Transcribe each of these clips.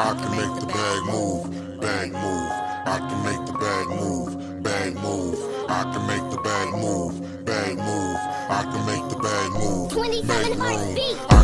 I can make the bag move, bag move. I can make the bag move, bag move. I can make the bag move, bag move. I can make the bag move, 27 heartbeat.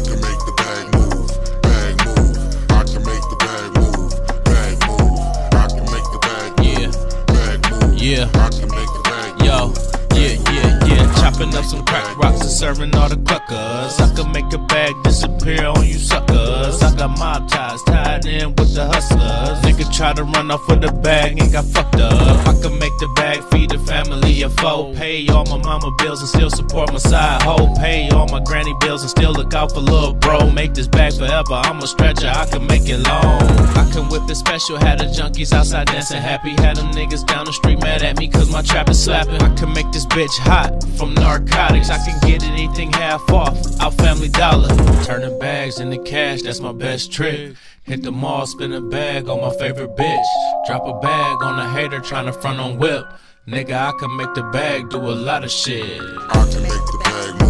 Chopping up some crack rocks and serving all the cluckers. I can make a bag disappear on you suckers. I got mob ties tied in with the hustlers. Nigga try to run off with the bag and got fucked up. I can make the bag feed the family of four. Pay all my mama bills and still support my side hoe. Pay all my granny bills and still look out for little bro. Make this bag forever. I'm a stretcher. I can make it long. I can whip it special. Had the junkies outside dancing happy. Had them niggas down the street mad at me cause my trap is slapping. I can make this bitch hot from narcotics. I can get anything half off. Our family dollar. Turning bags into cash. That's my best trick. Hit the mall, spin a bag on my favorite bitch. Drop a bag on a hater trying to front on whip. Nigga, I can make the bag do a lot of shit. I can make the bag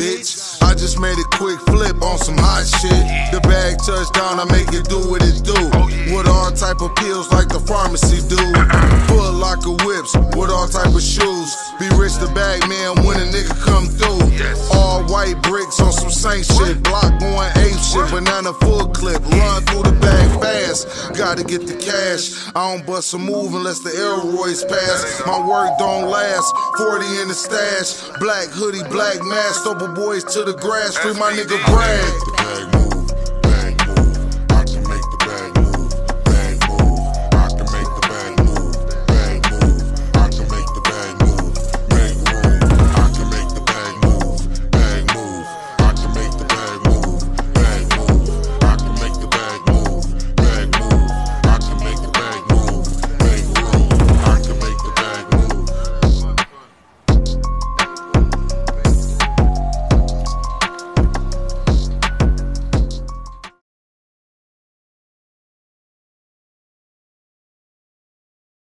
bitch. I just made a quick flip on some hot shit. The bag touchdown, I make it do what it do. With all type of pills like the pharmacy do. Foot Locker whips with all type of shoes. Be rich the bag man when a nigga come through. All white bricks on some saint shit. Block going ape shit. Banana full clip. Fast. Gotta get the cash. I don't bust a move unless the Elroy's pass. My work don't last. 40 in the stash. Black hoodie, black mask. Double boys to the grass. Free my nigga move.